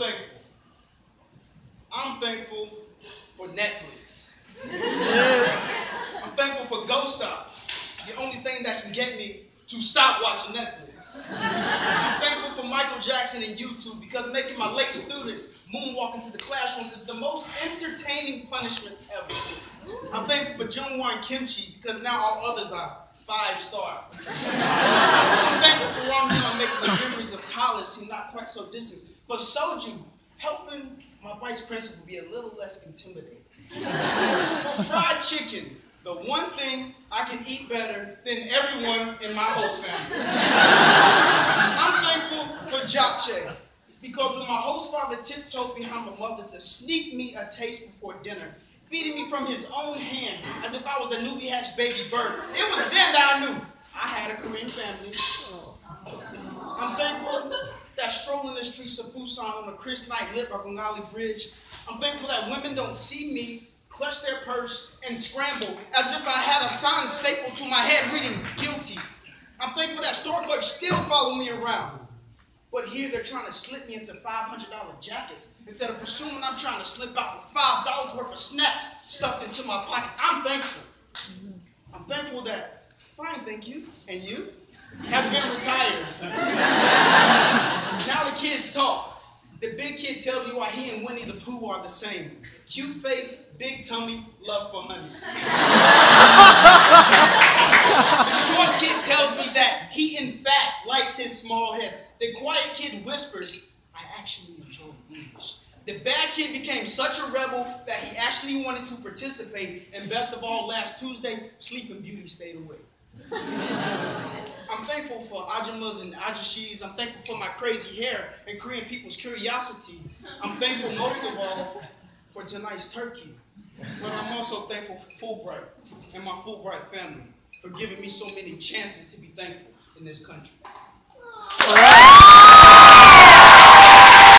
thankful. I'm thankful for Netflix. I'm thankful for Ghost Stop, the only thing that can get me to stop watching Netflix. I'm thankful for Michael Jackson and YouTube because making my late students moonwalk into the classroom is the most entertaining punishment ever. I'm thankful for Jungwon and Kimchi because now all others are five star. I'm thankful for Ramen seem not quite so distant. For Soju, helping my vice principal be a little less intimidating. For fried chicken, the one thing I can eat better than everyone in my host family. I'm thankful for japchae because when my host father tiptoed behind my mother to sneak me a taste before dinner, feeding me from his own hand as if I was a newly hatched baby bird, it was then that I knew I had a Korean family. Strolling the streets of Busan on a crisp night lit by Gwangalli Bridge, I'm thankful that women don't see me clutch their purse and scramble as if I had a sign stapled to my head reading guilty. I'm thankful that store clerks still follow me around. But here they're trying to slip me into $500 jackets instead of presuming I'm trying to slip out with $5 worth of snacks stuffed into my pockets. I'm thankful. I'm thankful that, fine, thank you, and you, have been retired. now the kids talk. The big kid tells you why he and Winnie the Pooh are the same. Cute face, big tummy, love for honey. the short kid tells me that he in fact likes his small head. The quiet kid whispers, I actually enjoy English. The bad kid became such a rebel that he actually wanted to participate, and best of all, last Tuesday, Sleeping Beauty stayed away. I'm thankful for ajumas and ajusshis. I'm thankful for my crazy hair and Korean people's curiosity. I'm thankful most of all for tonight's turkey. But I'm also thankful for Fulbright and my Fulbright family for giving me so many chances to be thankful in this country.